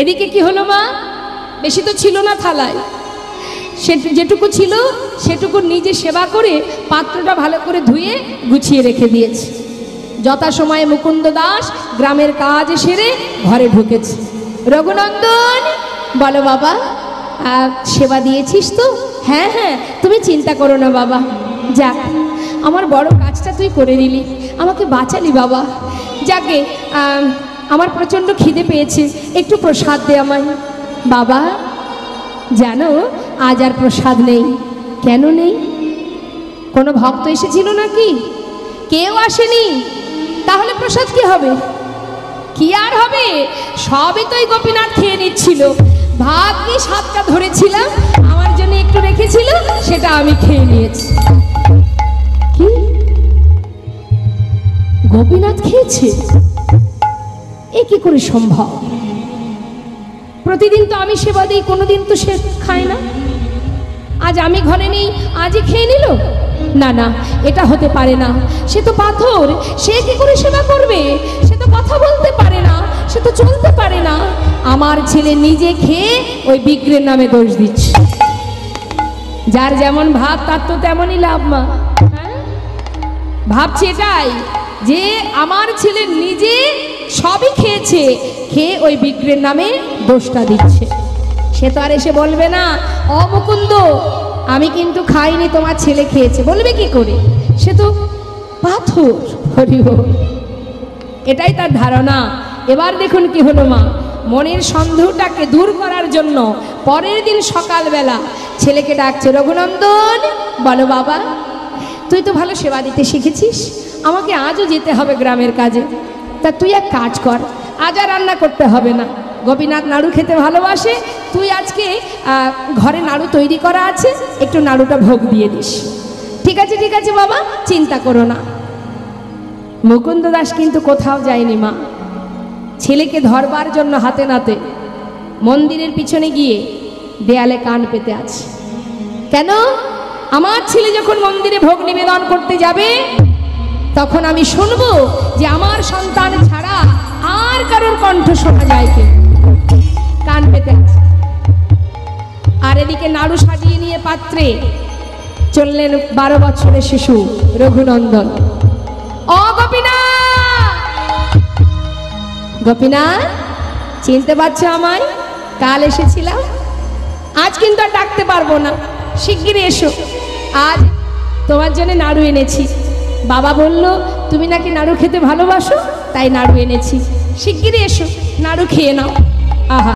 এদিকে কি হলো মা? বেশি তো ছিল না থালায়। সে যেটুকু ছিল, সেটুকু নিজে সেবা করে পাত্রটা ভালো করে ধুয়ে গুছিয়ে রেখে দিয়েছে। যথাসময়ে মুকুন্দ দাস গ্রামের কাজ সেরে ঘরে ঢুকেছে। রঘুনন্দন, বলো বাবা সেবা দিয়েছিস তো? হ্যাঁ হ্যাঁ তুমি চিন্তা করো না বাবা। যাক, আমার বড় কাজটা তুই করে দিলি আমাকে বাঁচালি বাবা। যাকে আমার প্রচণ্ড খিদে পেয়েছে। একটু প্রসাদ দে আমায়। বাবা, জানো, আজ আর প্রসাদ নেই। কেন নেই? কোনো ভক্ত এসেছিল নাকি? কেউ আসেনি। তাহলে প্রসাদ কি হবে? কি আর হবে? সবই তো এই গোপীনাথ খেয়ে নিচ্ছিল। ভাগ্যে সাতটা ধরেছিলাম? আমার জন্য একটু রেখেছিল, সেটা আমি খেয়ে নিয়েছি। কি? গোপীনাথ খেয়েছে? এ কি করে সম্ভব? প্রতিদিন তো আমি সেবা দিই, কোনোদিন তো সে খায় না। আজ আমি ঘরে নেই, আজই খেয়ে নিল? না না, এটা হতে পারে না। সে তো পাথর, সে কি করে সেবা করবে? সে তো কথা বলতে পারে না, সে তো চলতে পারে না। আমার ছেলে নিজে খেয়ে ওই বিগ্রের নামে দোষ দিচ্ছে। যার যেমন ভাব, তার তো তেমনই লাভ, মা। ভাবছে এটাই যে আমার ছেলে নিজে সবই খেয়েছে। খেয়ে ওই বিগ্রের নামে দোষটা দিচ্ছে। সে তো আর এসে বলবে না অমুকুন্দ আমি কিন্তু খাইনি, তোমার ছেলে খেয়েছে। বলবে কি করে? সে তো পাথর। হরি বল। এটাই তার ধারণা। এবার দেখুন কি হলো মা। মনের সন্দেহটাকে দূর করার জন্য পরের দিন সকালবেলা ছেলেকে ডাকছে, রঘুনন্দন, বলো বাবা, তুই তো ভালো সেবা দিতে শিখেছিস। আমাকে আজও যেতে হবে গ্রামের কাজে। তা তুই এক কাজ কর, আজ আর রান্না করতে হবে না। গোপীনাথ নাড়ু খেতে ভালোবাসে, তুই আজকে ঘরে নাড়ু তৈরি করা আছে, একটু নাড়ুটা ভোগ দিয়ে দিস। ঠিক আছে ঠিক আছে বাবা, চিন্তা করো না। মুকুন্দ দাস কিন্তু কোথাও যায়নি, মা। ছেলেকে ধরবার জন্য হাতে নাতে মন্দিরের পিছনে গিয়ে দেয়ালে কান পেতে আছে। কেন? আমার ছেলে যখন মন্দিরে ভোগ নিবেদন করতে যাবে, তখন আমি শুনব যে আমার সন্তান ছাড়া আর কারোর কণ্ঠ শোনা যায় কি? কান পেতে আর এদিকে নাড়ু সাজিয়ে নিয়ে পাত্রে চললেন বারো বছরের শিশু রঘুনন্দন। ও গোপীনাথ গোপীনাথ চিনতে পারছ আমায়? কাল এসেছিলাম। আজ কিন্তু আর ডাকতে পারব না। শিগগিরই এসো। আজ তোমার জন্য নাড়ু এনেছি। বাবা বলল তুমি নাকি নাড়ু খেতে ভালোবাসো? তাই নাড়ু এনেছি। শিগগিরই এসো নাড়ু খেয়ে নাও। আহা।